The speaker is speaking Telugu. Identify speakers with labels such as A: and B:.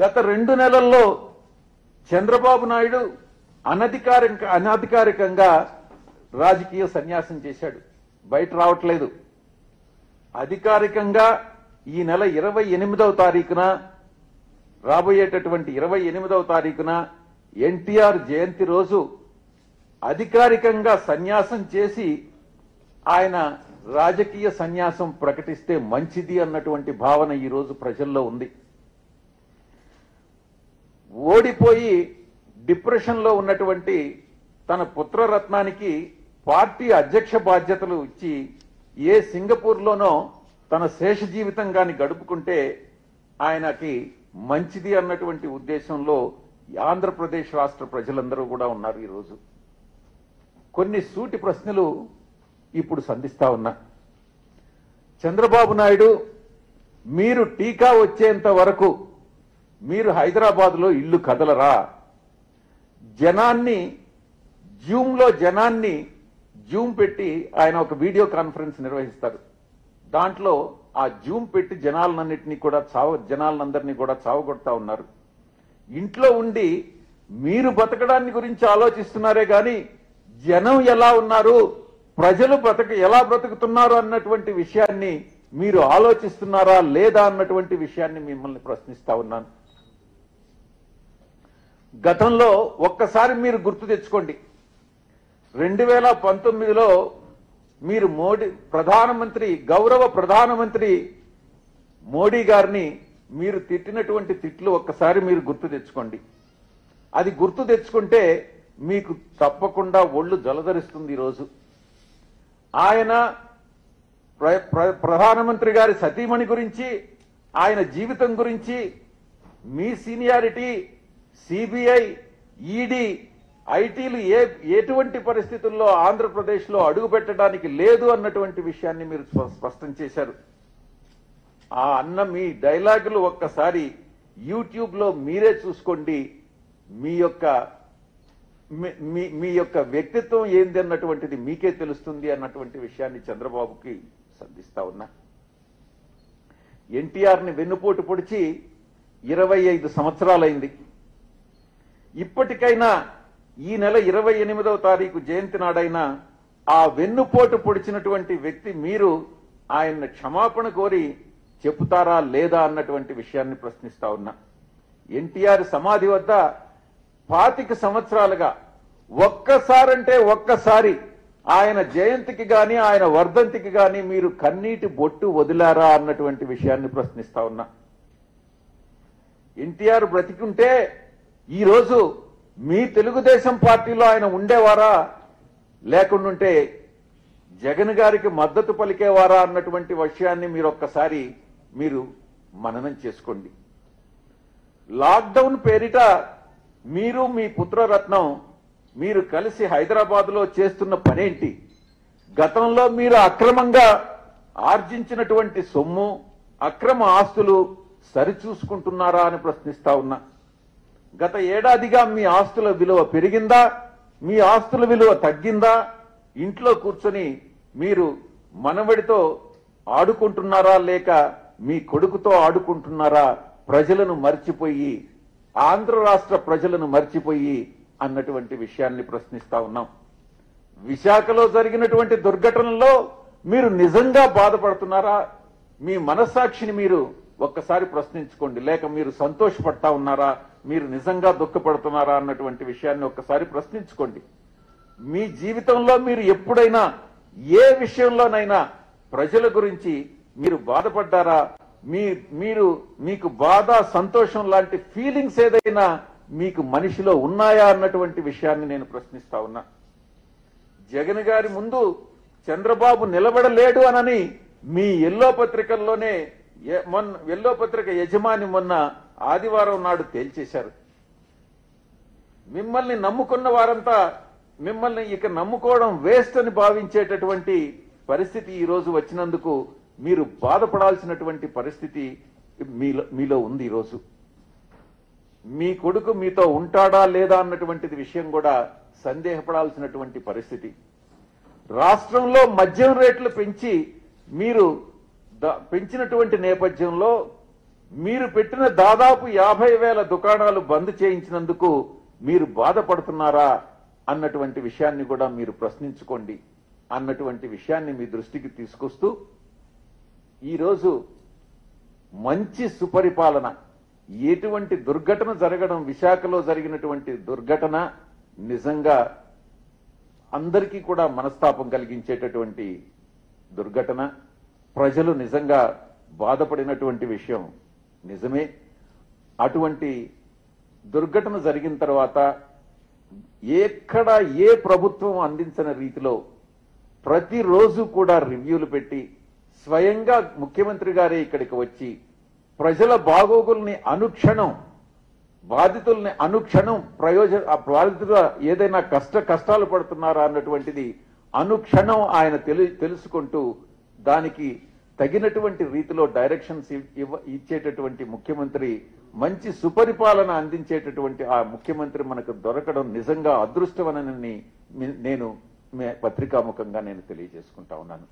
A: గత రెండు నెలల్లో చంద్రబాబు నాయుడు అనధికారిక అనధికారికంగా రాజకీయ సన్యాసం చేశాడు. బయట రావట్లేదు. అధికారికంగా ఈ నెల ఇరవై ఎనిమిదవ తారీఖున రాబోయేటటువంటి ఇరవై ఎనిమిదవ తారీఖున ఎన్టీఆర్ జయంతి రోజు అధికారికంగా సన్యాసం చేసి ఆయన రాజకీయ సన్యాసం ప్రకటిస్తే మంచిది అన్నటువంటి భావన ఈ రోజు ప్రజల్లో ఉంది. ఓడిపోయి డిప్రెషన్లో ఉన్నటువంటి తన పుత్రరత్నానికి పార్టీ అధ్యక్ష బాధ్యతలు ఇచ్చి ఏ సింగపూర్లోనో తన శేష జీవితం కాని గడుపుకుంటే ఆయనకి మంచిది అన్నటువంటి ఉద్దేశంలో ఆంధ్రప్రదేశ్ రాష్ట్ర ప్రజలందరూ కూడా ఉన్నారు ఈరోజు. కొన్ని సూటి ప్రశ్నలు ఇప్పుడు సంధిస్తా ఉన్నా. చంద్రబాబు నాయుడు మీరు టీకా వచ్చేంత వరకు మీరు హైదరాబాద్లో ఇల్లు కదలరా? జనాన్ని జూమ్లో జనాన్ని జూమ్ పెట్టి ఆయన ఒక వీడియో కాన్ఫరెన్స్ నిర్వహిస్తారు. దాంట్లో ఆ జూమ్ పెట్టి జనాలన్నింటినీ కూడా చావ జనాలందరినీ కూడా చావగొడతా ఉన్నారు. ఇంట్లో ఉండి మీరు బతకడాన్ని గురించి ఆలోచిస్తున్నారే గాని జనం ఎలా ఉన్నారు? ప్రజలు బ్రతక ఎలా బ్రతుకుతున్నారు అన్నటువంటి విషయాన్ని మీరు ఆలోచిస్తున్నారా లేదా అన్నటువంటి విషయాన్ని మిమ్మల్ని ప్రశ్నిస్తా ఉన్నాను. గతంలో ఒక్కసారి మీరు గుర్తు తెచ్చుకోండి. రెండు వేల పంతొమ్మిదిలో మీరు మోడీ ప్రధానమంత్రి గౌరవ ప్రధానమంత్రి మోడీ గారిని మీరు తిట్టినటువంటి తిట్లు ఒక్కసారి మీరు గుర్తు తెచ్చుకోండి. అది గుర్తు తెచ్చుకుంటే మీకు తప్పకుండా ఒళ్ళు జలధరిస్తుంది ఈరోజు. ఆయన ప్ర- ప్ర- ప్రధానమంత్రి గారి సతీమణి గురించి ఆయన జీవితం గురించి మీ సీనియారిటీ సిబిఐ ఈడీ ఐటీలు ఏ ఎటువంటి పరిస్థితుల్లో ఆంధ్రప్రదేశ్లో అడుగు పెట్టడానికి లేదు అన్నటువంటి విషయాన్ని మీరు స్ప- స్పష్టం చేశారు. ఆ అన్న మీ డైలాగులు ఒక్కసారి యూట్యూబ్లో మీరే చూసుకోండి. మీ యొక్క మీ- మీ మీ యొక్క వ్యక్తిత్వం ఏంది అన్నటువంటిది మీకే తెలుస్తుంది అన్నటువంటి విషయాన్ని చంద్రబాబుకి సంధిస్తా ఉన్నా. ఎన్టీఆర్ని వెన్నుపోటు పొడిచి ఇరవై ఐదు సంవత్సరాలైంది. ఇప్పటికైనా ఈ నెల ఇరవై ఎనిమిదవ తారీఖు జయంతి నాడైనా ఆ వెన్నుపోటు పొడిచినటువంటి వ్యక్తి మీరు ఆయన క్షమాపణ కోరి చెబుతారా లేదా అన్నటువంటి విషయాన్ని ప్రశ్నిస్తా ఉన్నా. ఎన్టీఆర్ సమాధి వద్ద పాతిక సంవత్సరాలుగా ఒక్కసారంటే ఒక్కసారి ఆయన జయంతికి గాని ఆయన వర్ధంతికి గాని మీరు కన్నీటి బొట్టు వదిలారా అన్నటువంటి విషయాన్ని ప్రశ్నిస్తా ఉన్నా. ఎన్టీఆర్ బ్రతికుంటే ఈరోజు మీ తెలుగుదేశం పార్టీలో ఆయన ఉండేవారా? లేకుండుంటే జగన్ గారికి మద్దతు పలికేవారా అన్నటువంటి విషయాన్ని మీరు ఒక్కసారి మీరు మననం చేసుకోండి. లాక్డౌన్ పేరిట మీరు మీ పుత్రరత్నం మీరు కలిసి హైదరాబాద్లో చేస్తున్న పనేంటి? గతంలో మీరు అక్రమంగా ఆర్జించినటువంటి సొమ్ము అక్రమ ఆస్తులు సరిచూసుకుంటున్నారా అని ప్రశ్నిస్తా ఉన్నా. గత ఏడాదిగా మీ ఆస్తుల విలువ పెరిగిందా? మీ ఆస్తుల విలువ తగ్గిందా? ఇంట్లో కూర్చొని మీరు మనవడితో ఆడుకుంటున్నారా లేక మీ కొడుకుతో ఆడుకుంటున్నారా? ప్రజలను మర్చిపోయి ఆంధ్ర రాష్ట్ర ప్రజలను మర్చిపోయి అన్నటువంటి విషయాన్ని ప్రశ్నిస్తా ఉన్నాం. విశాఖలో జరిగినటువంటి దుర్ఘటనలో మీరు నిజంగా బాధపడుతున్నారా? మీ మనస్సాక్షిని మీరు ఒక్కసారి ప్రశ్నించుకోండి. లేక మీరు సంతోషపడతా ఉన్నారా? మీరు నిజంగా దుఃఖపడుతున్నారా అన్నటువంటి విషయాన్ని ఒక్కసారి ప్రశ్నించుకోండి. మీ జీవితంలో మీరు ఎప్పుడైనా ఏ విషయంలోనైనా ప్రజల గురించి మీరు బాధపడ్డారా? మీ మీరు మీకు బాధ సంతోషం లాంటి ఫీలింగ్స్ ఏదైనా మీకు మనిషిలో ఉన్నాయా అన్నటువంటి విషయాన్ని నేను ప్రశ్నిస్తా ఉన్నా. జగన్ గారి ముందు చంద్రబాబు నిలబడలేడు అనని మీ ఎల్లో పత్రికల్లోనే మొన్న ఎల్లో పత్రిక యజమాని మొన్న ఆదివారం నాడు తేల్చేశారు. మిమ్మల్ని నమ్ముకున్న వారంతా మిమ్మల్ని ఇక నమ్ముకోవడం వేస్ట్ అని భావించేటటువంటి పరిస్థితి ఈరోజు వచ్చినందుకు మీరు బాధపడాల్సినటువంటి పరిస్థితి మీలో మీలో ఉంది ఈరోజు మీ కొడుకు మీతో ఉంటాడా లేదా అన్నటువంటిది విషయం కూడా సందేహపడాల్సినటువంటి పరిస్థితి. రాష్ట్రంలో మద్యం రేట్లు పెంచి మీరు పెంచినటువంటి నేపథ్యంలో మీరు పెట్టిన దాదాపు యాభై వేల దుకాణాలు బంద్ చేయించినందుకు మీరు బాధపడుతున్నారా అన్నటువంటి విషయాన్ని కూడా మీరు ప్రశ్నించుకోండి అన్నటువంటి విషయాన్ని మీ దృష్టికి తీసుకొస్తూ ఈరోజు మంచి సుపరిపాలన ఎటువంటి దుర్ఘటన జరగడం విశాఖలో జరిగినటువంటి దుర్ఘటన నిజంగా అందరికీ కూడా మనస్తాపం కలిగించేటటువంటి దుర్ఘటన ప్రజలు నిజంగా బాధపడినటువంటి విషయం. నిజమే. అటువంటి దుర్ఘటన జరిగిన తర్వాత ఎక్కడ ఏ ప్రభుత్వం అందించిన రీతిలో ప్రతిరోజు కూడా రివ్యూలు పెట్టి స్వయంగా ముఖ్యమంత్రి గారే ఇక్కడికి వచ్చి ప్రజల బాగోగుల్ని అనుక్షణం బాధితుల్ని అనుక్షణం ప్రయోజన బాధితుల ఏదైనా కష్ట కష్టాలు పడుతున్నారా అన్నటువంటిది అనుక్షణం ఆయన తెలు తెలుసుకుంటూ దానికి తగినటువంటి రీతిలో డైరెక్షన్స్ ఇవ్- ఇవ్వ- ఇచ్చేటటువంటి ముఖ్యమంత్రి మంచి సుపరిపాలన అందించేటటువంటి ఆ ముఖ్యమంత్రి మనకు దొరకడం నిజంగా అదృష్టవనని నేను మే- పత్రికాముఖంగా నేను తెలియజేసుకుంటా ఉన్నాను.